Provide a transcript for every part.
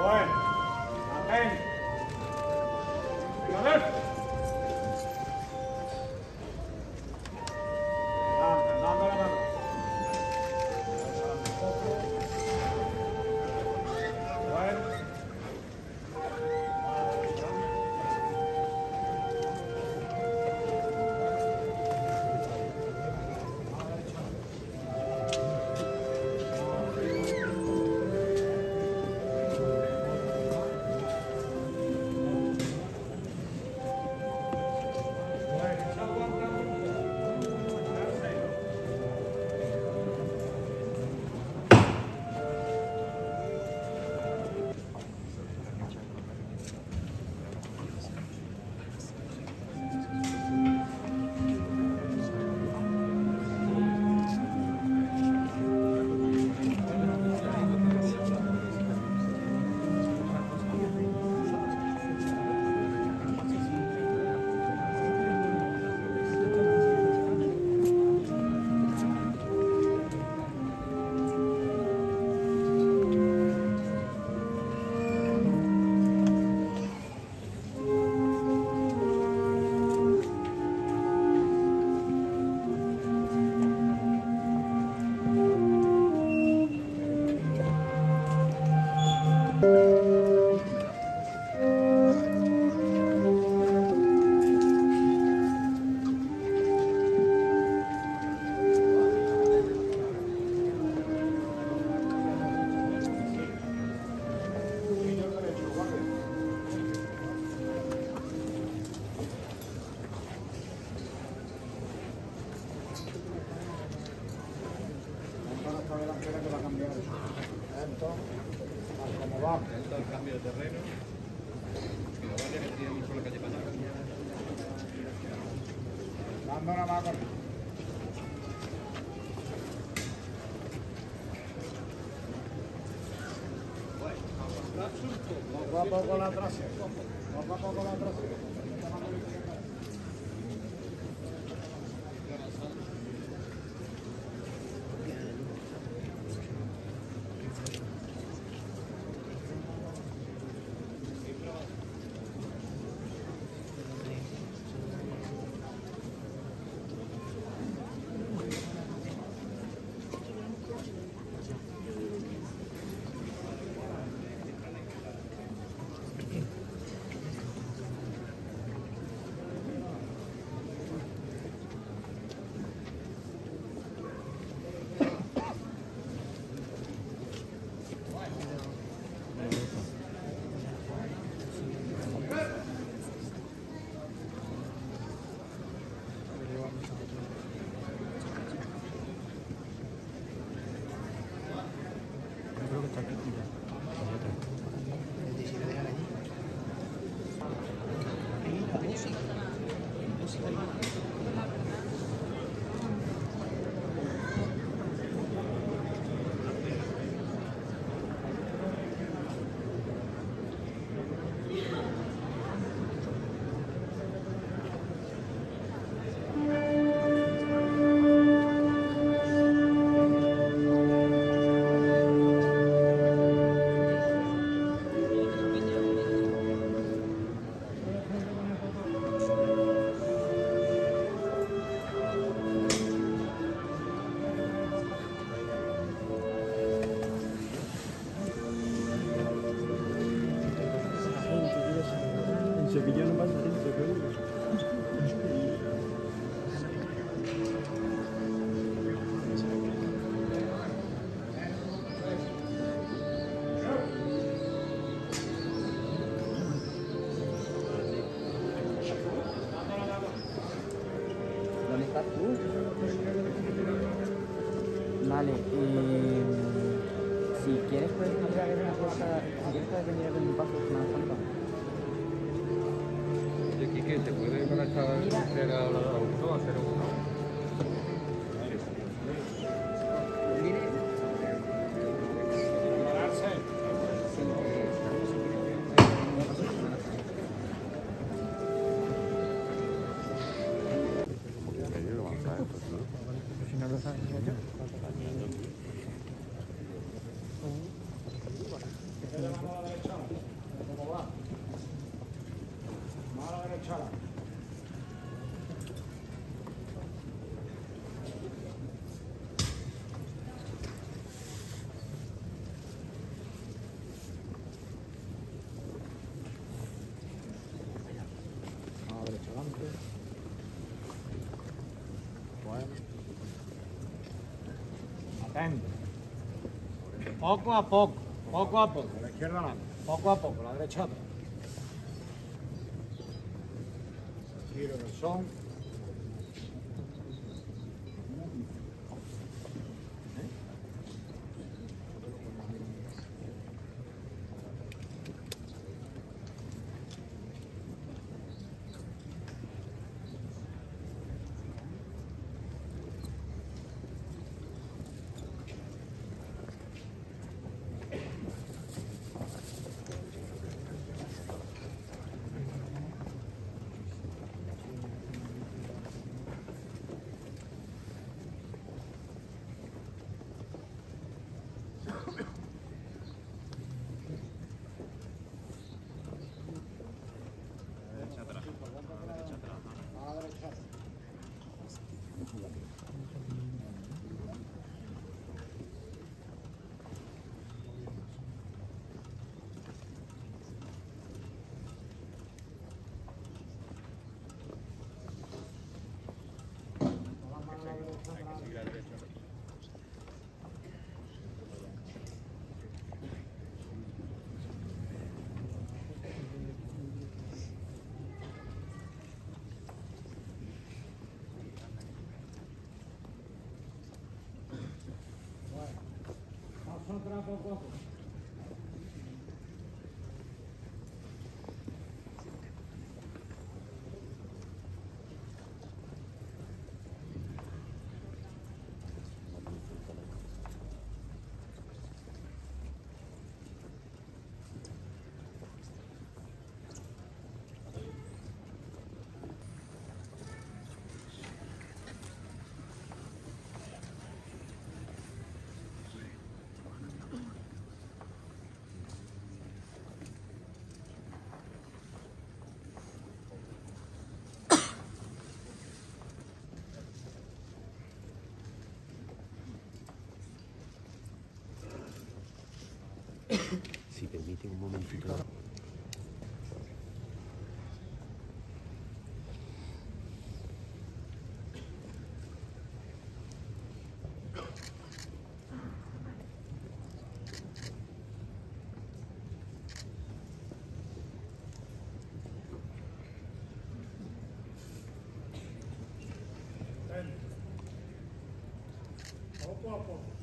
喂，阿明，等等。Lento, más como va. Lento el cambio de terreno. Y la guardia que tiene mucho la calle para atrás. Dando una más corriente. Poco a poco la trasera. Poco a poco la trasera. Vale, eh, si quieres puedes venir a ver una cosa, si quieres puedes venir a ver un paso de Semana Santa. Oye, Quique, ¿se puede hacer a la hora 1 a Poco a poco, poco a poco, la izquierda adelante, poco a poco, la derecha atrás. Giro del son. Paso Si permite un momentito. Poco a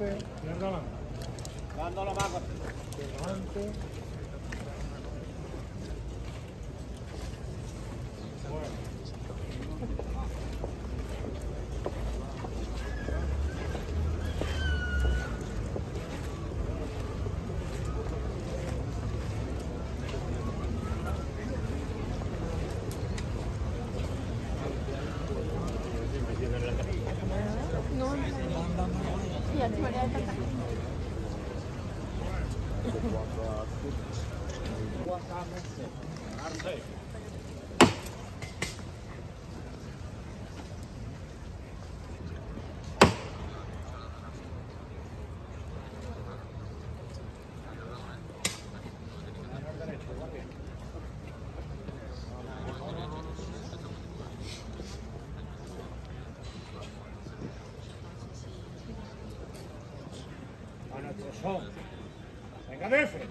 Adelante. Dando la mano. Son. Venga, Nefe.